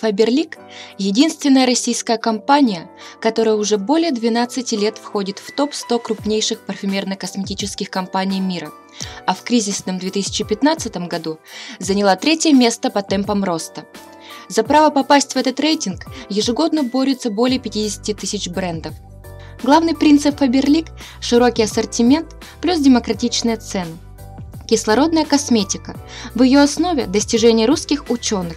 Faberlic – единственная российская компания, которая уже более 12 лет входит в топ-100 крупнейших парфюмерно-косметических компаний мира, а в кризисном 2015 году заняла третье место по темпам роста. За право попасть в этот рейтинг ежегодно борются более 50 тысяч брендов. Главный принцип Faberlic – широкий ассортимент плюс демократичные цены. Кислородная косметика. В ее основе достижения русских ученых,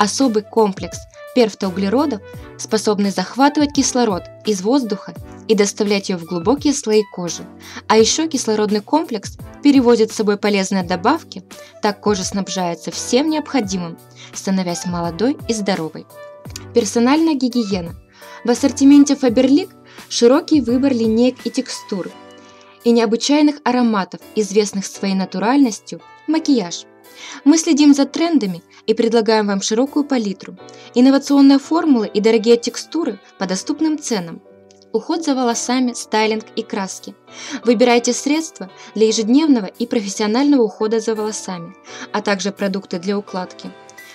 особый комплекс перфтоуглеродов, способный захватывать кислород из воздуха и доставлять ее в глубокие слои кожи. А еще кислородный комплекс перевозит с собой полезные добавки, так кожа снабжается всем необходимым, становясь молодой и здоровой. Персональная гигиена. В ассортименте Faberlic широкий выбор линеек и текстур, и необычайных ароматов, известных своей натуральностью, макияж. Мы следим за трендами и предлагаем вам широкую палитру, инновационные формулы и дорогие текстуры по доступным ценам. Уход за волосами, стайлинг и краски. Выбирайте средства для ежедневного и профессионального ухода за волосами, а также продукты для укладки.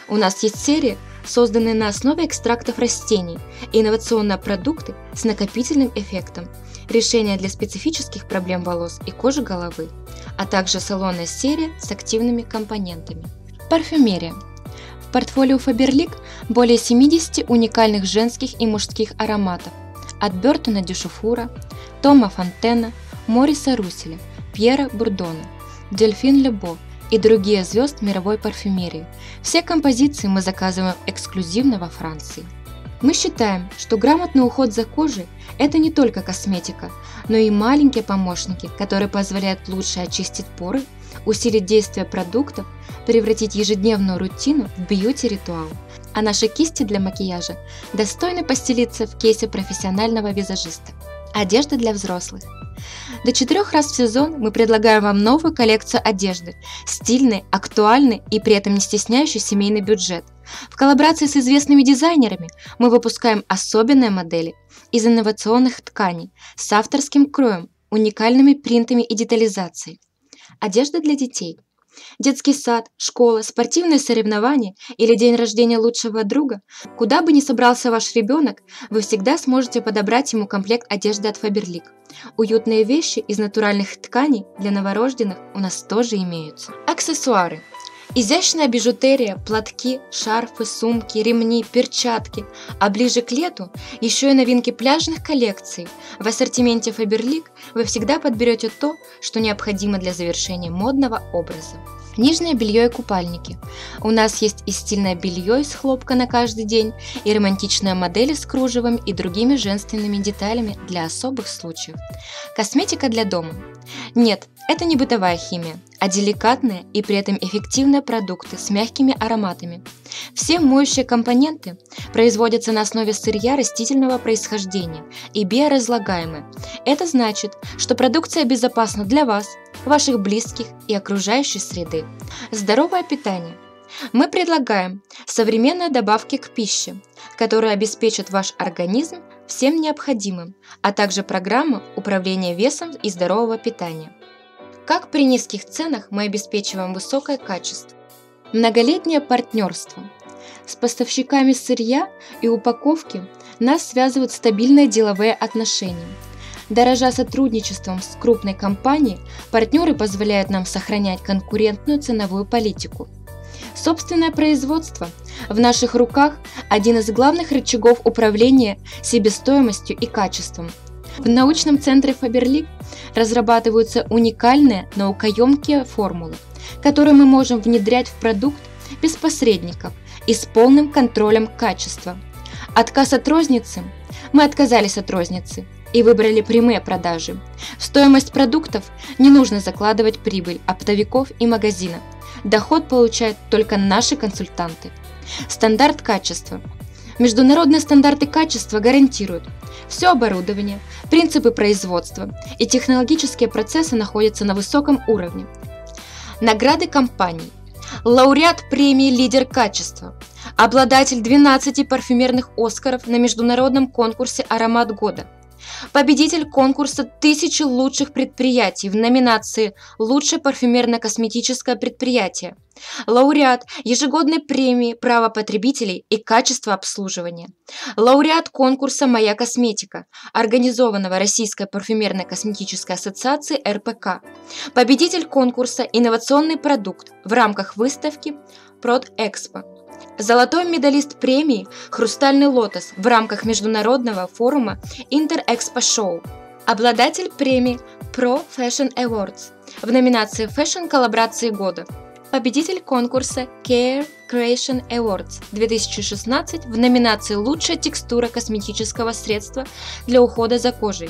У нас есть серия, созданные на основе экстрактов растений, инновационные продукты с накопительным эффектом, решения для специфических проблем волос и кожи головы, а также салонная серия с активными компонентами. Парфюмерия. В портфолио Faberlic более 70 уникальных женских и мужских ароматов от Бертона Дюшуфура, Тома Фонтена, Мориса Руселя, Пьера Бурдона, Дельфин Лебо и другие звезд мировой парфюмерии. Все композиции мы заказываем эксклюзивно во Франции. Мы считаем, что грамотный уход за кожей – это не только косметика, но и маленькие помощники, которые позволяют лучше очистить поры, усилить действие продуктов, превратить ежедневную рутину в бьюти-ритуал. А наши кисти для макияжа достойны постелиться в кейсе профессионального визажиста. Одежда для взрослых. До четырех раз в сезон мы предлагаем вам новую коллекцию одежды, стильный, актуальный и при этом не стесняющий семейный бюджет. В коллаборации с известными дизайнерами мы выпускаем особенные модели из инновационных тканей с авторским кроем, уникальными принтами и детализацией. Одежда для детей. Детский сад, школа, спортивные соревнования или день рождения лучшего друга, куда бы ни собрался ваш ребенок, вы всегда сможете подобрать ему комплект одежды от Faberlic. Уютные вещи из натуральных тканей для новорожденных у нас тоже имеются. Аксессуары. Изящная бижутерия, платки, шарфы, сумки, ремни, перчатки. А ближе к лету еще и новинки пляжных коллекций. В ассортименте Faberlic вы всегда подберете то, что необходимо для завершения модного образа. Нижнее белье и купальники. У нас есть и стильное белье из хлопка на каждый день, и романтичные модели с кружевом и другими женственными деталями для особых случаев. Косметика для дома. Нет, это не бытовая химия, а деликатные и при этом эффективные продукты с мягкими ароматами. Все моющие компоненты производятся на основе сырья растительного происхождения и биоразлагаемы. Это значит, что продукция безопасна для вас, ваших близких и окружающей среды. Здоровое питание. Мы предлагаем современные добавки к пище, которые обеспечат ваш организм всем необходимым, а также программу управления весом и здорового питания. Как при низких ценах мы обеспечиваем высокое качество? Многолетнее партнерство. С поставщиками сырья и упаковки нас связывают стабильные деловые отношения. Дорожа сотрудничеством с крупной компанией, партнеры позволяют нам сохранять конкурентную ценовую политику. Собственное производство в наших руках – один из главных рычагов управления себестоимостью и качеством – в научном центре Faberlic разрабатываются уникальные наукоемкие формулы, которые мы можем внедрять в продукт без посредников и с полным контролем качества. Отказ от розницы. Мы отказались от розницы и выбрали прямые продажи. В стоимость продуктов не нужно закладывать прибыль оптовиков и магазина. Доход получают только наши консультанты. Стандарт качества. Международные стандарты качества гарантируют, все оборудование, принципы производства и технологические процессы находятся на высоком уровне. Награды компаний. Лауреат премии «Лидер качества», обладатель 12 парфюмерных «Оскаров» на международном конкурсе «Аромат года», победитель конкурса «Тысячи лучших предприятий» в номинации «Лучшее парфюмерно-косметическое предприятие», лауреат ежегодной премии «Право потребителей и качество обслуживания», лауреат конкурса «Моя косметика», организованного Российской парфюмерно-косметической ассоциацией РПК, победитель конкурса «Инновационный продукт» в рамках выставки «Прод-Экспо», Золотой медалист премии «Хрустальный лотос» в рамках международного форума Интерэкспо Шоу. Обладатель премии Pro Fashion Awards в номинации Fashion коллаборации года. Победитель конкурса Care Creation Awards 2016 в номинации «Лучшая текстура косметического средства для ухода за кожей».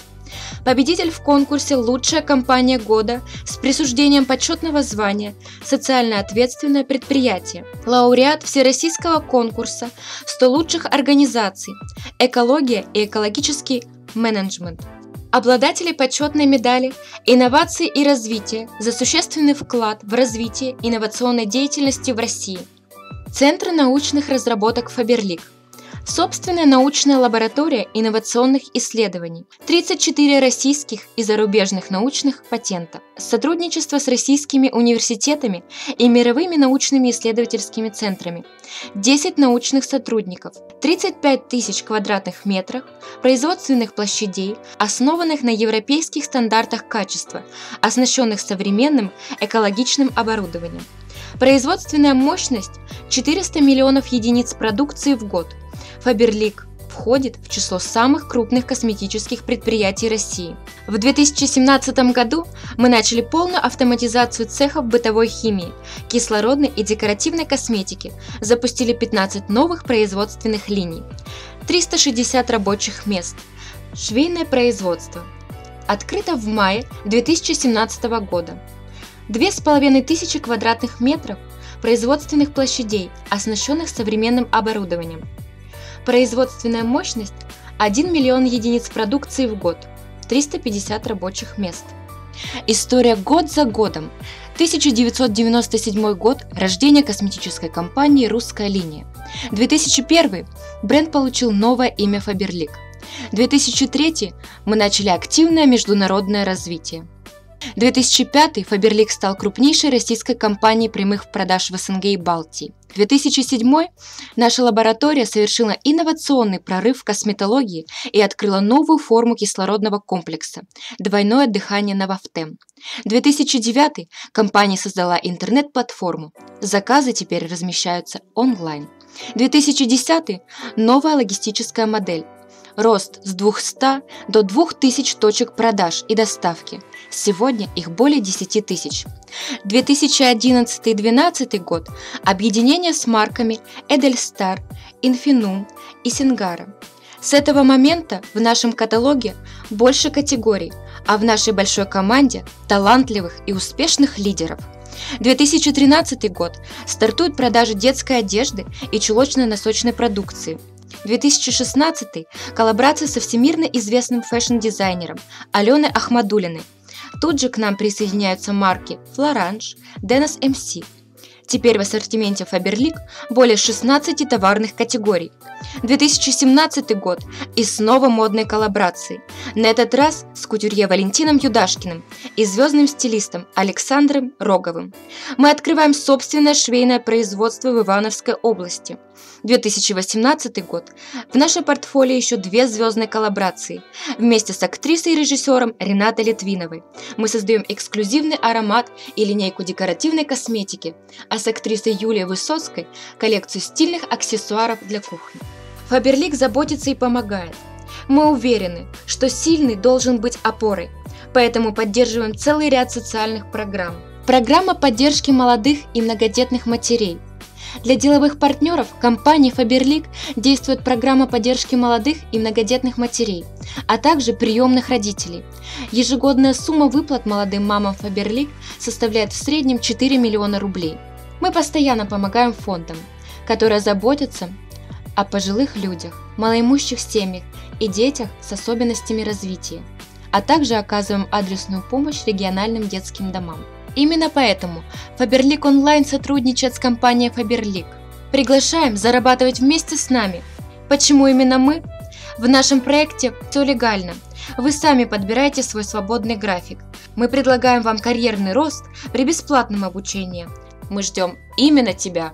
Победитель в конкурсе «Лучшая компания года» с присуждением почетного звания «Социально ответственное предприятие». Лауреат Всероссийского конкурса «100 лучших организаций. Экология и экологический менеджмент». Обладатели почетной медали «Инновации и развитие» за существенный вклад в развитие инновационной деятельности в России. Центр научных разработок Фаберлик – Собственная научная лаборатория инновационных исследований, 34 российских и зарубежных научных патентов, сотрудничество с российскими университетами и мировыми научными исследовательскими центрами, 10 научных сотрудников, 35 тысяч квадратных метров производственных площадей, основанных на европейских стандартах качества, оснащенных современным экологичным оборудованием. Производственная мощность 400 миллионов единиц продукции в год – Фаберлик входит в число самых крупных косметических предприятий России. В 2017 году мы начали полную автоматизацию цехов бытовой химии, кислородной и декоративной косметики, запустили 15 новых производственных линий, 360 рабочих мест, швейное производство. Открыто в мае 2017 года. 2500 квадратных метров производственных площадей, оснащенных современным оборудованием – Производственная мощность – 1 миллион единиц продукции в год, 350 рабочих мест. История год за годом. 1997 год – рождение косметической компании «Русская линия». 2001 – бренд получил новое имя «Фаберлик». 2003 – мы начали активное международное развитие. 2005 Фаберлик стал крупнейшей российской компанией прямых продаж в СНГ и Балтии. 2007 наша лаборатория совершила инновационный прорыв в косметологии и открыла новую форму кислородного комплекса – двойное дыхание Новофтем. 2009 компания создала интернет-платформу. Заказы теперь размещаются онлайн. 2010 новая логистическая модель Рост с 200 до 2000 точек продаж и доставки. Сегодня их более 10 тысяч. 2011-2012 год – объединение с марками Эдельстар, Инфинум и Сенгара. С этого момента в нашем каталоге больше категорий, а в нашей большой команде талантливых и успешных лидеров. 2013 год – стартуют продажи детской одежды и чулочно-носочной продукции – 2016 – коллаборация со всемирно известным фэшн-дизайнером Аленой Ахмадулиной. Тут же к нам присоединяются марки Флоранж, Денис МС. Теперь в ассортименте Faberlic более 16 товарных категорий. 2017 год и снова модной коллаборации. На этот раз с кутюрье Валентином Юдашкиным и звездным стилистом Александром Роговым. Мы открываем собственное швейное производство в Ивановской области – 2018 год. В наше портфолио еще две звездные коллаборации. Вместе с актрисой и режиссером Ренатой Литвиновой мы создаем эксклюзивный аромат и линейку декоративной косметики, а с актрисой Юлией Высоцкой – коллекцию стильных аксессуаров для кухни. Фаберлик заботится и помогает. Мы уверены, что сильный должен быть опорой, поэтому поддерживаем целый ряд социальных программ. Программа поддержки молодых и многодетных матерей – для деловых партнеров компании Faberlic действует программа поддержки молодых и многодетных матерей, а также приемных родителей. Ежегодная сумма выплат молодым мамам Faberlic составляет в среднем 4 миллиона рублей. Мы постоянно помогаем фондам, которые заботятся о пожилых людях, малоимущих семьях и детях с особенностями развития, а также оказываем адресную помощь региональным детским домам. Именно поэтому Faberlic Online сотрудничает с компанией Faberlic. Приглашаем зарабатывать вместе с нами. Почему именно мы? В нашем проекте все легально. Вы сами подбираете свой свободный график. Мы предлагаем вам карьерный рост при бесплатном обучении. Мы ждем именно тебя.